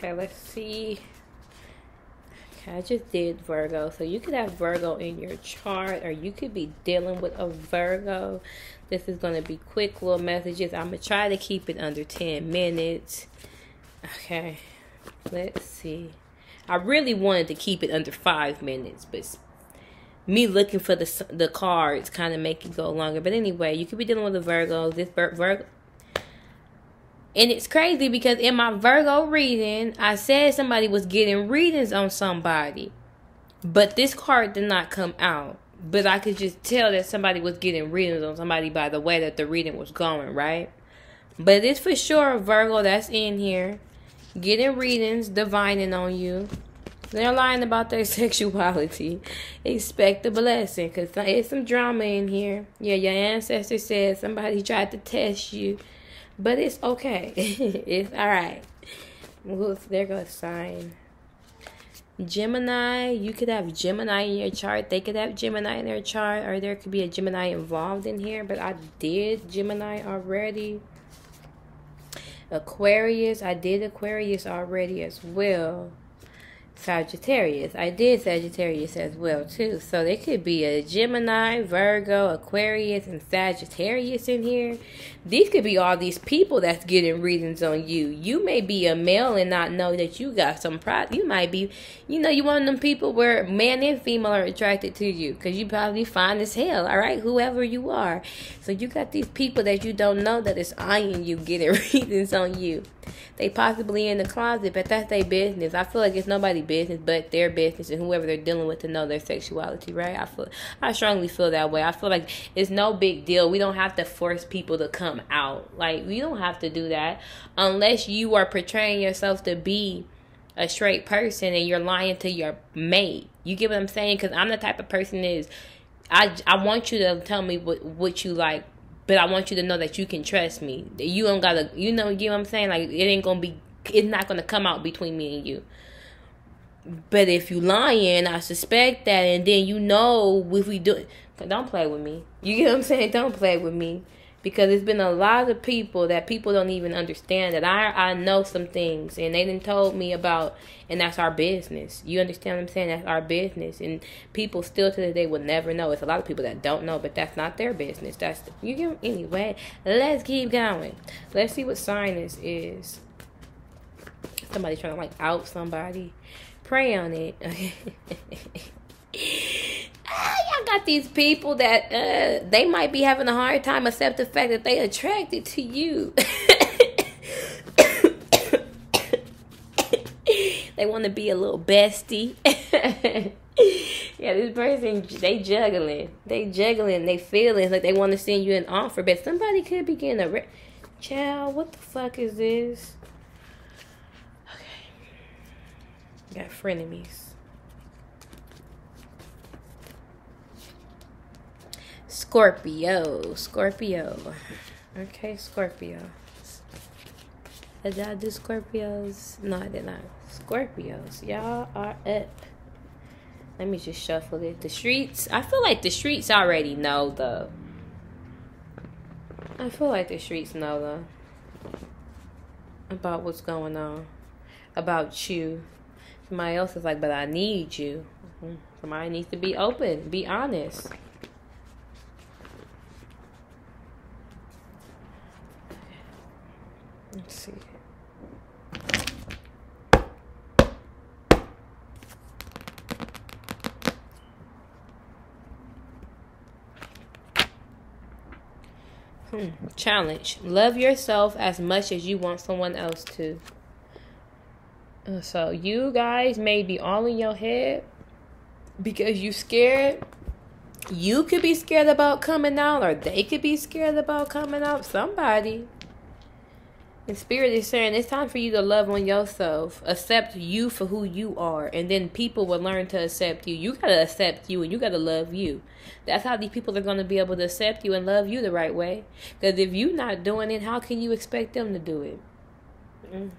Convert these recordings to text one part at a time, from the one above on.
Okay, let's see. Okay, I just did Virgo. So you could have Virgo in your chart, or you could be dealing with a Virgo. This is going to be quick little messages. I'm going to try to keep it under 10 minutes. Okay, let's see. I really wanted to keep it under five minutes, but me looking for the the cards kind of make it go longer. But anyway, you could be dealing with a Virgo. This Virgo and it's crazy because in my Virgo reading, I said somebody was getting readings on somebody. But this card did not come out. But I could just tell that somebody was getting readings on somebody by the way that the reading was going, right? But it's for sure Virgo that's in here. Getting readings, divining on you. They're lying about their sexuality. Expect a blessing because there's some drama in here. Yeah, your ancestor said somebody tried to test you but it's okay. it's all right. There goes sign. Gemini, you could have Gemini in your chart. They could have Gemini in their chart, or there could be a Gemini involved in here. But I did Gemini already. Aquarius, I did Aquarius already as well. Sagittarius. I did Sagittarius as well too. So there could be a Gemini, Virgo, Aquarius, and Sagittarius in here. These could be all these people that's getting readings on you. You may be a male and not know that you got some pride. You might be, you know, you one of them people where man and female are attracted to you because you probably fine as hell. All right, whoever you are. So you got these people that you don't know that is eyeing you, getting readings on you. They possibly in the closet, but that's their business. I feel like it's nobody's business but their business and whoever they're dealing with to know their sexuality, right? I feel I strongly feel that way. I feel like it's no big deal. We don't have to force people to come out. Like we don't have to do that unless you are portraying yourself to be a straight person and you're lying to your mate. You get what I'm saying? Because I'm the type of person is I I want you to tell me what what you like but I want you to know that you can trust me. You don't gotta, you know, you know what I'm saying? Like it ain't gonna be, it's not gonna come out between me and you. But if you lying, I suspect that, and then you know if we do, don't play with me. You get what I'm saying? Don't play with me because it's been a lot of people that people don't even understand that I I know some things and they didn't told me about and that's our business. You understand what I'm saying? That's our business and people still to this day will never know. It's a lot of people that don't know, but that's not their business. That's you get anyway. Let's keep going. Let's see what sign this is. Somebody trying to like out somebody. Pray on it. got these people that uh, they might be having a hard time accept the fact that they attracted to you. they want to be a little bestie. yeah, this person they juggling, they juggling, they feelings like they want to send you an offer, but somebody could be getting a re- child. What the fuck is this? Okay, got frenemies. Scorpio. Scorpio. Okay, Scorpio. Did I do Scorpios? No, I did not. Scorpios. Y'all are up. Let me just shuffle it. The streets. I feel like the streets already know, though. I feel like the streets know, though. About what's going on. About you. Somebody else is like, but I need you. Mm-hmm. Somebody needs to be open. Be honest. Let's see. Hmm. Challenge. Love yourself as much as you want someone else to. Uh, so you guys may be all in your head because you scared. You could be scared about coming out, or they could be scared about coming out. Somebody. And Spirit is saying it's time for you to love on yourself, accept you for who you are, and then people will learn to accept you. You gotta accept you, and you gotta love you. That's how these people are gonna be able to accept you and love you the right way. Because if you're not doing it, how can you expect them to do it? Mm.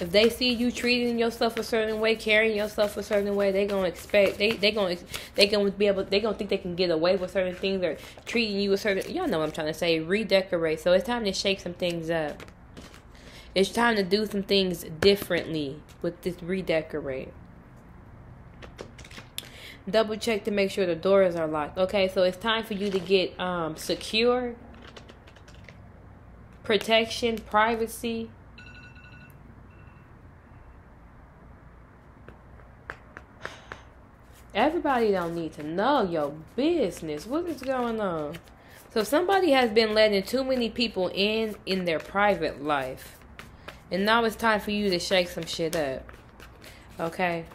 If they see you treating yourself a certain way, carrying yourself a certain way, they gonna expect they they gonna they gonna be able they gonna think they can get away with certain things or treating you a certain y'all know what I'm trying to say redecorate. So it's time to shake some things up. It's time to do some things differently with this redecorate. Double check to make sure the doors are locked. Okay, so it's time for you to get um, secure, protection, privacy. Everybody don't need to know your business. What is going on? So somebody has been letting too many people in in their private life. And now it's time for you to shake some shit up. Okay?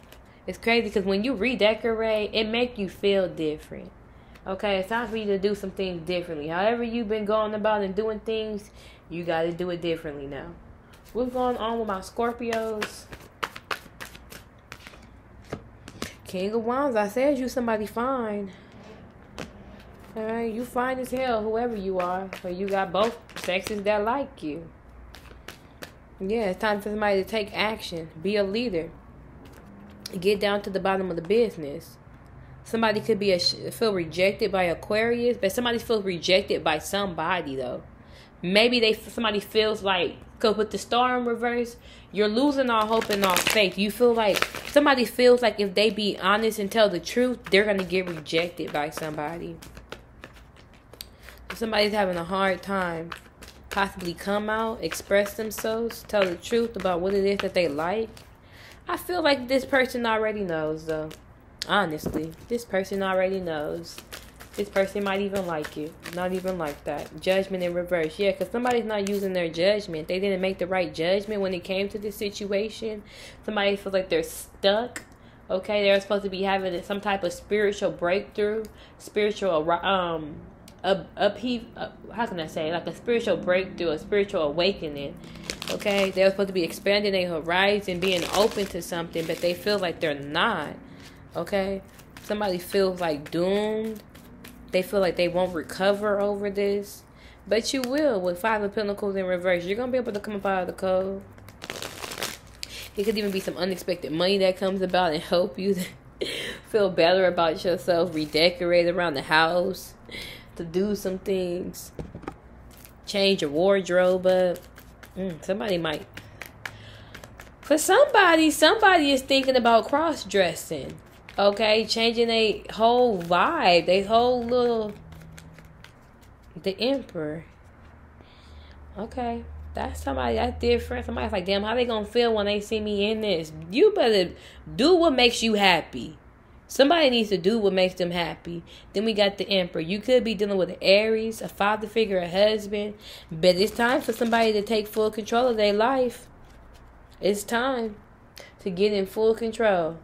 It's crazy because when you redecorate, it make you feel different. Okay, it's time for you to do some things differently. However you've been going about and doing things, you got to do it differently now. What's going on with my Scorpios? King of Wands, I said you somebody fine. Alright, you fine as hell, whoever you are. But you got both sexes that like you. Yeah, it's time for somebody to take action. Be a leader get down to the bottom of the business. Somebody could be a, feel rejected by Aquarius, but somebody feels rejected by somebody though. Maybe they somebody feels like cause with the star in reverse, you're losing all hope and all faith. You feel like somebody feels like if they be honest and tell the truth, they're gonna get rejected by somebody. Somebody's having a hard time possibly come out, express themselves, tell the truth about what it is that they like I feel like this person already knows, though. Honestly, this person already knows. This person might even like you. Not even like that. Judgment in reverse. Yeah, because somebody's not using their judgment. They didn't make the right judgment when it came to this situation. Somebody feels like they're stuck. Okay, they're supposed to be having some type of spiritual breakthrough, spiritual um up. Uh, how can I say like a spiritual breakthrough, a spiritual awakening. Okay, they're supposed to be expanding their horizon, being open to something, but they feel like they're not. Okay, somebody feels like doomed. They feel like they won't recover over this, but you will with Five of Pentacles in reverse. You're gonna be able to come up out of the code. It could even be some unexpected money that comes about and help you feel better about yourself. Redecorate around the house to do some things. Change your wardrobe up Mm, somebody might. For somebody, somebody is thinking about cross dressing. Okay, changing a whole vibe, they whole little. The emperor. Okay, that's somebody that's different. Somebody's like, damn, how they gonna feel when they see me in this? You better do what makes you happy. Somebody needs to do what makes them happy. Then we got the Emperor. You could be dealing with an Aries, a father figure, a husband, but it's time for somebody to take full control of their life. It's time to get in full control.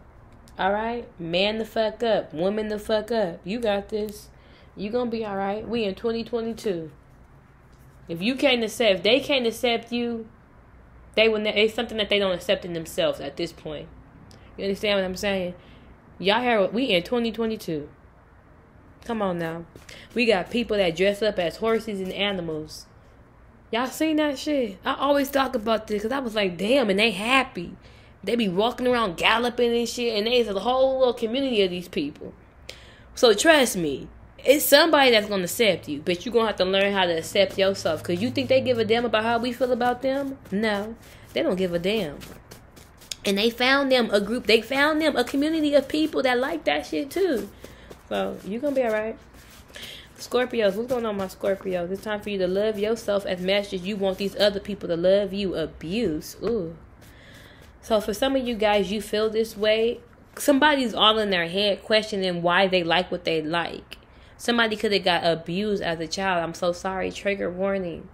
All right? Man the fuck up. Woman the fuck up. You got this. You gonna be all right. We in 2022. If you can't accept, if they can't accept you, they will. It's something that they don't accept in themselves at this point. You understand what I'm saying? Y'all hear we in 2022. Come on now. We got people that dress up as horses and animals. Y'all seen that shit? I always talk about this because I was like, damn, and they happy. They be walking around galloping and shit, and there's a whole little community of these people. So trust me, it's somebody that's gonna accept you, but you're gonna have to learn how to accept yourself. Cause you think they give a damn about how we feel about them? No, they don't give a damn. And they found them a group, they found them a community of people that like that shit too. So you gonna be alright. Scorpios, what's going on, my Scorpios? It's time for you to love yourself as much as you want these other people to love you. Abuse. Ooh. So for some of you guys, you feel this way. Somebody's all in their head questioning why they like what they like. Somebody could have got abused as a child. I'm so sorry. Trigger warning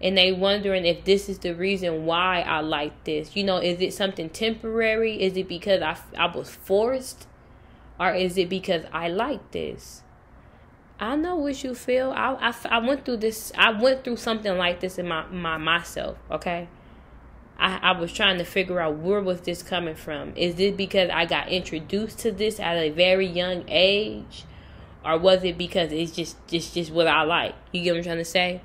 and they wondering if this is the reason why I like this. You know, is it something temporary? Is it because I, I was forced? Or is it because I like this? I know what you feel. I, I, I went through this. I went through something like this in my, my myself. Okay, I, I was trying to figure out where was this coming from. Is it because I got introduced to this at a very young age, or was it because it's just just just what I like? You get what I'm trying to say?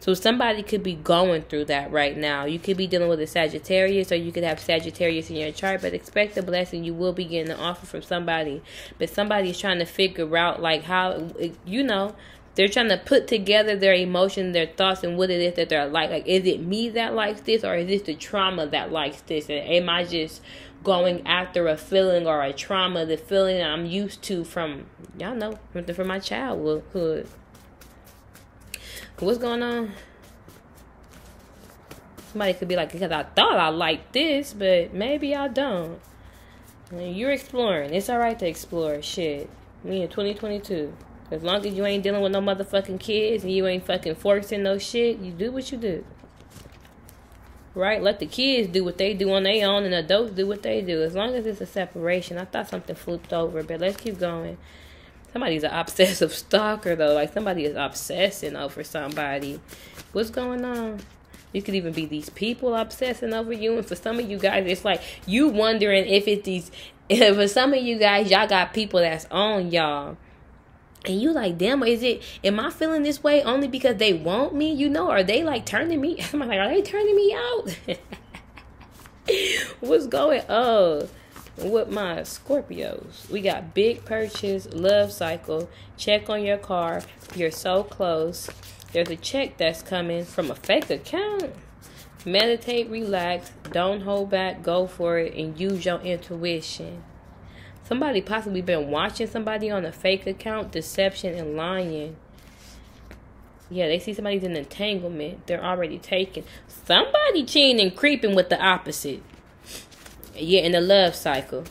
So somebody could be going through that right now. You could be dealing with a Sagittarius or you could have Sagittarius in your chart, but expect a blessing. You will be getting an offer from somebody. But somebody is trying to figure out like how you know, they're trying to put together their emotions, their thoughts, and what it is that they're like. Like, is it me that likes this, or is this the trauma that likes this? And am I just going after a feeling or a trauma, the feeling I'm used to from y'all know from my childhood? What's going on? Somebody could be like, because I thought I liked this, but maybe I don't. You're exploring. It's alright to explore shit. We in 2022. As long as you ain't dealing with no motherfucking kids and you ain't fucking forcing no shit, you do what you do. Right? Let the kids do what they do on their own and adults do what they do. As long as it's a separation. I thought something flipped over, but let's keep going. Somebody's an obsessive stalker though. Like somebody is obsessing over somebody. What's going on? You could even be these people obsessing over you. And for some of you guys, it's like you wondering if it's these. For some of you guys, y'all got people that's on y'all. And you like, damn, is it, am I feeling this way only because they want me? You know, are they like turning me? I'm like, are they turning me out? What's going on with my Scorpios? We got big purchase, love cycle, check on your car. You're so close. There's a check that's coming from a fake account. Meditate, relax, don't hold back, go for it, and use your intuition. Somebody possibly been watching somebody on a fake account, deception and lying. Yeah, they see somebody's in entanglement. They're already taken. Somebody cheating and creeping with the opposite. Yeah, in the love cycle.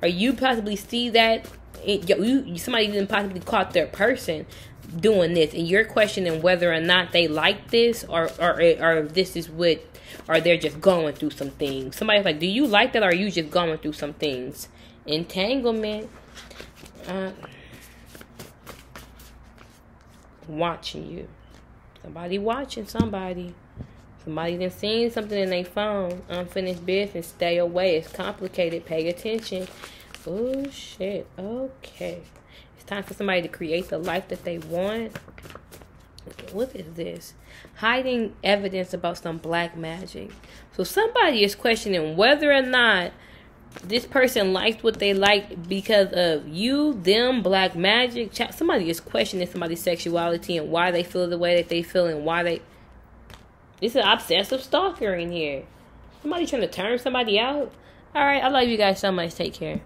Or you possibly see that. You, somebody even possibly caught their person doing this and you're questioning whether or not they like this or or or this is what or they're just going through some things. Somebody's like, "Do you like that or are you just going through some things?" Entanglement uh, watching you. Somebody watching somebody. Somebody then seen something in their phone. Unfinished business. Stay away. It's complicated. Pay attention. Oh shit. Okay. It's time for somebody to create the life that they want. What is this? Hiding evidence about some black magic. So somebody is questioning whether or not this person liked what they liked because of you, them, black magic. Somebody is questioning somebody's sexuality and why they feel the way that they feel and why they. Is an obsessive stalker in here. Somebody trying to turn somebody out. All right, I love you guys so much. Take care.